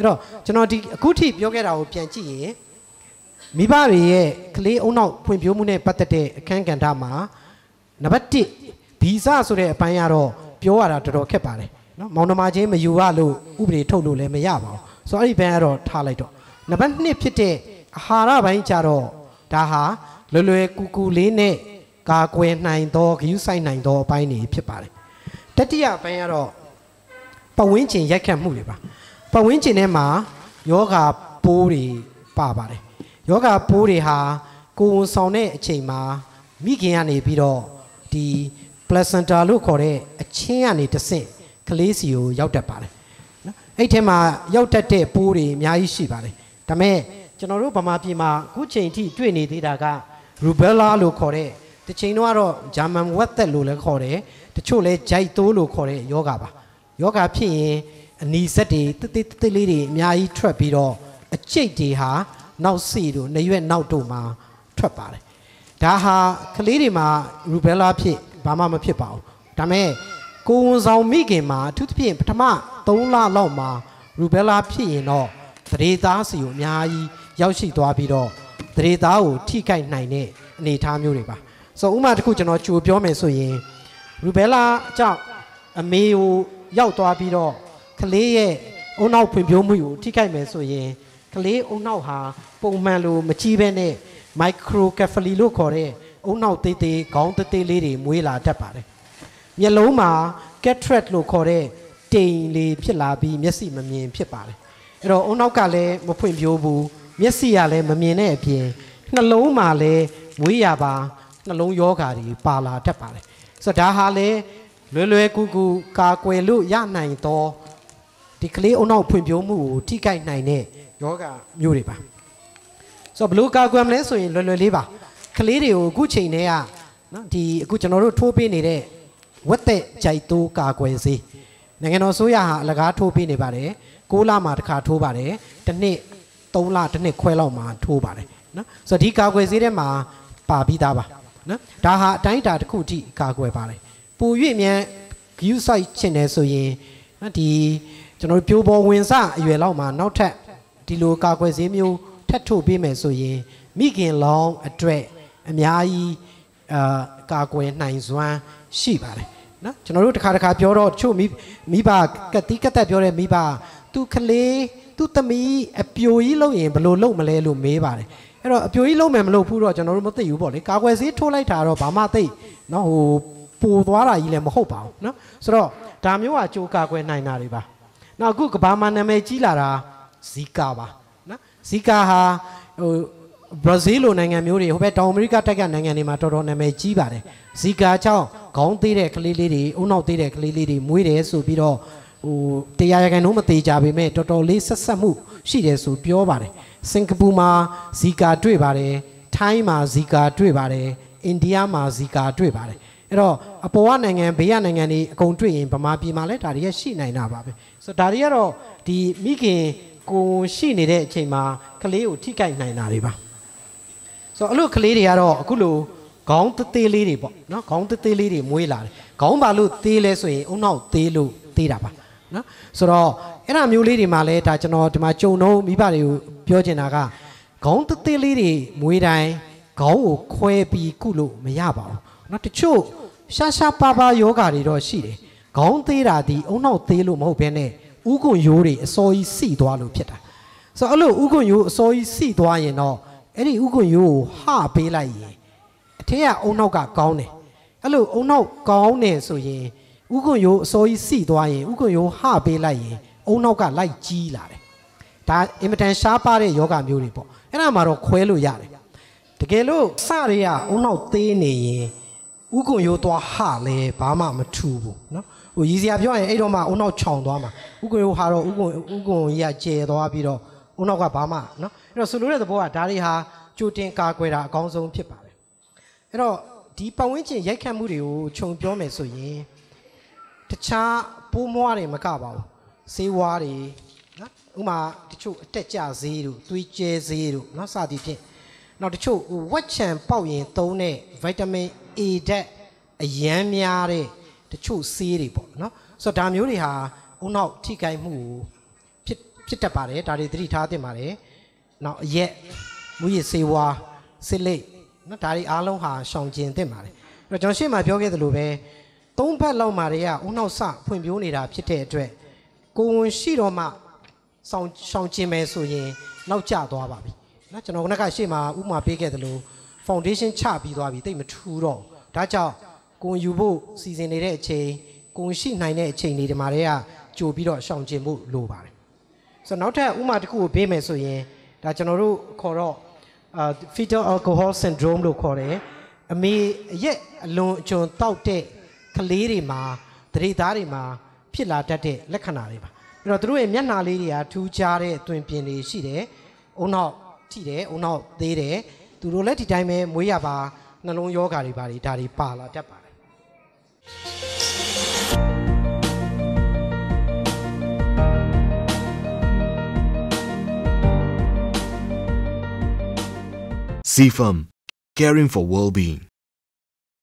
အဲ့တော့ကျွန်တော်ဒီအခုထိပြောခဲ့တာကိုပြန်ကြည့်ရင်မိဘတွေရဲ့ကလေးအုံနောက်ဖွံ့ဖြိုးမှုနဲ့ပတ်သက်တဲ့အခန်းကဏ္ဍမှာနံပါတ်1ဗီဇဆိုတဲ့အပိုင်းကတော့ပြောရတာတော်တော်ခက်ပါတယ်နော်မောင်နှမချင်းမယူရလို့ဥပဒေထုတ်လို့လည်းမရပါဘူးဆိုတော့အဲ့ဒီဘန်းကတော့ထားလိုက်တော့နံပါတ်2ဖြစ်တဲ့အာဟာရပိုင်းကြတော့ဒါဟာလွယ်လွယ်ကူကူလေးနဲ့ကာကွယ်နိုင်သောဂရုစိုက်နိုင်သောအပိုင်းတွေဖြစ်ပါတယ်တတိယပိုင်းကတော့ပဝင်းကျင်ရိုက်ခတ်မှုတွေပါ ပဝင်းကျင်ထဲမှာယောဂပိုးတွေပါပါတယ်ယောဂပိုးတွေဟာကိုယ်ဝန်ဆောင်တဲ့အချိန်မှာမိခင်ကနေပြီးတော့ဒီ placenta လို့ခေါ်တဲ့အချင်းကနေတဆင့်ကလေးစီကိုရောက်တတ်ပါတယ်နော်အဲ့ထဲမှာရောက်တတ်တဲ့ပိုးတွေအများကြီးရှိပါတယ်ဒါပေမဲ့ကျွန်တော်တို့ဗမာပြည်မှာအခုချိန်ထိတွေ့နေသေးတာက rubella လို့ခေါ်တဲ့တစ်ချိန်တော့ကတော့ German wet သက်လို့လည်းခေါ်တယ်တချို့လဲဂျိုက်တိုးလို့ခေါ်တဲ့ယောဂပါယောဂဖြစ်ရင် အနီစက်တွေတိတိတိလေးတွေအများကြီးထွက်ပြီးတော့အကျိတ်တွေဟာနောက်စီတို့နေရွက်နောက်တို့မှာထွက်ပါတယ်ဒါဟာကလေးတွေမှာ rubella ဖြစ်ဘာမှမဖြစ်ပါဘူးဒါပေမဲ့ကိုယ်ဝန်ဆောင်မိခင်မှာအထူးသဖြင့်ပထမ3လလောက်မှာ rubella ဖြစ်ရင်တော့သရေသားစီကိုအများကြီးရောက်ရှိသွားပြီးတော့သရေသားကိုထိခိုက်နိုင်တဲ့အနေအထားမျိုးတွေပါဆိုတော့ဥပမာတစ်ခုကျွန်တော်ကြိုပြောမယ်ဆိုရင် rubella ကြောင့်အမေကိုရောက်သွားပြီးတော့ ကလေးရဲ့အုံနောက်ဖွံ့ဖြိုးမှုကိုထိခိုက်မယ်ဆိုရင်ကလေးအုံနောက်ဟာပုံမှန်လိုမကြီးပဲနဲ့ microcephaly လို့ခေါ်တဲ့အုံနောက်သေးသေးခေါင်းသေးသေးလေးတွေမွေးလာတတ်ပါတယ်မျက်လုံးမှာ cataract လို့ခေါ်တဲ့တိမ်လေးဖြစ်လာပြီးမျက်စိမမြင်ဖြစ်ပါတယ်အဲ့တော့အုံနောက်ကလည်းမဖွံ့ဖြိုးဘူးမျက်စိကလည်းမမြင်တဲ့အပြင်နှလုံးမှာလည်းမွေးရပါနှလုံးယောဂါတွေပါလာတတ်ပါတယ်ဆိုတော့ဒါဟာလည်းလွယ်လွယ်ကူကူကာကွယ်လို့ရနိုင်သော ဒီကလေးအုံနောက်ဖွံ့ဖြိုးမှုကိုထိခိုက်နိုင်တဲ့ယောဂမျိုးတွေပါဆိုတော့ဘလို့ကာကွယ်မလဲဆိုရင်လွယ်လွယ်လေးပါကလေးတွေကိုအခုချိန်တည်းကနော်ဒီအခုကျွန်တော်တို့ထိုးပေးနေတဲ့ဝက်သက်ကြိုက်တိုးကာကွယ်စေးနိုင်ငံတော်ဆိုရဟာအလကားထိုးပေးနေပါတယ်6လမှာတစ်ခါထိုးပါတယ်တစ်နှစ်3လတစ်နှစ်ခွဲလောက်မှာထိုးပါတယ်နော်ဆိုတော့ဒီကာကွယ်စေးထဲမှာပါပြီးသားပါနော်ဒါဟာအတိုင်းအတာတစ်ခုအထိကာကွယ်ပါတယ်ပူ၍မြန် view site ချင်တယ်ဆိုရင်နော်ဒီ ကျွန်တော်တို့ပြိုးပေါ်ဝင်စအရွယ်လောက်မှာနောက်ထပ်ဒီလိုကာကွယ်ဆေးမျိုးထပ်ထုတ်ပေးမယ်ဆိုရင်မိခင်လောင်းအတွက်အများကြီးအာကာကွယ်နိုင်စွမ်းရှိပါတယ်နော်ကျွန်တော်တို့တစ်ခါတစ်ခါပြောတော့တချို့မိမိဘကတိကတက်ပြောတဲ့မိဘသူကလေးသူသမီးအပြိုကြီးလုပ်ရင်ဘယ်လိုလုပ်မလဲလို့မေးပါတယ်အဲ့တော့အပြိုကြီးလုပ်မယ်မလုပ်ဘူးတော့ကျွန်တော်တို့မသိဘူးပေါ့လေကာကွယ်ဆေးထိုးလိုက်တာတော့ဘာမှသိနော်ဟိုပိုသွားတာကြီးလည်းမဟုတ်ပါဘူးနော်ဆိုတော့ဒါမျိုးကကြိုးကာကွယ်နိုင်တာတွေပါ နောက်အခုကဘာမှနာမည်ကြီးလာတာဇီကာပါနော်ဇီကာဟာဟိုဘရာဇီးလိုနိုင်ငံမျိုးတွေဟိုဘက်တောင်အမေရိကတိုက်ကနိုင်ငံတွေမှာတော်တော်နာမည်ကြီးပါတယ်ဇီကာကြောင့်ခေါင်းသေးတဲ့ကလေးလေးတွေအုံနောက်သေးတဲ့ကလေးလေးတွေမွေးတယ်ဆိုပြီးတော့ဟိုတရားရကန်တော့မသေးကြပေမဲ့တော်တော်လေးဆက်ဆက်မှုရှိတယ်ဆိုပြောပါတယ်စင်ကာပူမှာဇီကာတွေ့ပါတယ်ထိုင်းမှာဇီကာတွေ့ပါတယ်အိန္ဒိယမှာဇီကာတွေ့ပါတယ် အဲ့တော့အပေါ်ကနိုင်ငံဘေးကနိုင်ငံတွေအကုန်တွေ့ရင်ဗမာပြည်မှာလည်းဒါတွေရရှိနိုင်တာပါပဲဆိုတော့ဒါတွေကတော့ဒီမိခင်ကိုရှိနေတဲ့အချိန်မှာကလေးကိုထိကြိုက်နိုင်တာတွေပါဆိုတော့အဲ့လိုကလေးတွေကတော့အခုလိုခေါင်းသေးသေးလေးတွေပေါ့နော်ခေါင်းသေးသေးလေးတွေမွေးလာတယ်ခေါင်းပါလို့သေးလဲဆိုရင်အုံနောက်သေးလို့သေးတာပါနော်ဆိုတော့အဲ့ဒါမျိုးလေးတွေမှာလဲဒါကျွန်တော်ဒီမှာကြုံတော့မိဘတွေကိုပြောချင်တာကခေါင်းသေးသေးလေးတွေမွေးတိုင်းခေါင်းကိုခွဲပြီးကုလို့မရပါဘူးနော်တချို့ ရှာရှာပါပါယောဂါတွေတော့ရှိတယ်ခေါင်းသေးတာဒီအုံနောက်သေးလို့မဟုတ်ဘဲနဲ့ဥကွန်ရိုးတွေအစောကြီးစီသွားလို့ဖြစ်တာဆိုတော့အဲ့လိုဥကွန်ရိုးအစောကြီးစီသွားရင်တော့အဲ့ဒီဥကွန်ရိုးကိုဟပေးလိုက်ရင်အထက်ကအုံနောက်ကကောင်းတယ်အဲ့လိုအုံနောက်ကောင်းတယ်ဆိုရင်ဥကွန်ရိုးအစောကြီးစီသွားရင်ဥကွန်ရိုးဟပေးလိုက်ရင်အုံနောက်ကလိုက်ကြီးလာတယ်ဒါအင်မတန်ရှားပါတဲ့ယောဂမျိုးတွေပေါ့အဲ့ဒါမှတော့ခွဲလို့ရတယ်တကယ်လို့စရရအုံနောက်သေးနေရင် ဥကုံရိုးသွားဟာလဲဘာမှမထူဘူးနော်ဟိုရည်စရာပြောရင်အဲ့တော့မှအုံနောက်ခြောင်သွားမှာဥကုံရိုးဟာတော့ဥကုံဥကုံကြီးကကျဲသွားပြီးတော့အုံနောက်ကဘာမှနော်အဲ့တော့ဆိုလိုတဲ့သဘောကဒါတွေဟာကြိုတင်ကာကွယ်တာအကောင်းဆုံးဖြစ်ပါတယ်အဲ့တော့ဒီပတ်ဝန်းကျင်ရိုက်ခတ်မှုတွေကိုခြုံပြောမယ်ဆိုရင်တခြားပိုးမွားတွေမကပါဘူးဈေးဝါးတွေနော်ဥမာတချို့အတက်ကြဈေးတို့သွေးကျဲဈေးတို့နော်စသည်ဖြင့် နောက်တချို့ဝက်ချံပေါက်ရင်သုံးတဲ့ဗိုက်တာမင် A ဓာတ်အရန်များတဲ့တချို့ဆေးတွေပေါ့နော်ဆိုတော့ဒါမျိုးတွေဟာအုံနောက်ထိခိုက်မှုကိုဖြစ်ဖြစ်တတ်ပါတယ်ဒါတွေသတိထားသင့်ပါတယ်နောက်အရက်မူရည်စေဝါစစ်လိတ်နော်ဒါတွေအားလုံးဟာရှောင်ကျဉ်သင့်ပါတယ်အဲ့တော့ကျွန်တော်ရှေ့မှာပြောခဲ့သလိုပဲသုံးဖက်လောက်မှာတည်းကအုံနောက်စဖွံ့ဖြိုးနေတာဖြစ်တဲ့အတွက်ကိုယ်ဝင်ရှိတော့မှဆောင်ရှောင်ကျဉ်မယ်ဆိုရင် နောက်ကျသွားပါပြီ နော်ကျွန်တော်ကရှေ့မှာဥမာပေးခဲ့သလို foundation ချပြီးသွားပြီတိတ်မထူးတော့ဒါကြောင့်ကိုယ်ယူဖို့စီစဉ်နေတဲ့အချိန်ကိုယ်ရှိနိုင်တဲ့အချိန်တွေဒီမှာတည်းကကြိုပြီးတော့ရှောင်ကျဉ်ဖို့လိုပါတယ်ဆိုတော့နောက်ထပ်ဥမာတစ်ခုကိုပေးမယ်ဆိုရင်ဒါကျွန်တော်တို့ခေါ်တော့အာ fetal alcohol syndrome လို့ခေါ်တယ်အမေအရက်အလွန်အကျွံတောက်တဲ့ကလေးတွေမှာတရေသားတွေမှာဖြစ်လာတတ်တဲ့လက္ခဏာတွေပါအဲ့တော့သူတို့ရဲ့မျက်နှာလေးတွေကထူးခြားတဲ့အတွင်ပြင်တွေရှိတယ်အုံနောက် ထိတယ်အုံနောက်သေးတယ်သူတို့လည်းဒီတိုင်းပဲမွေးရပါနှလုံးယောဂါတွေပါတွေဒါတွေပါလာတတ်ပါတယ် CFM, caring for well-being.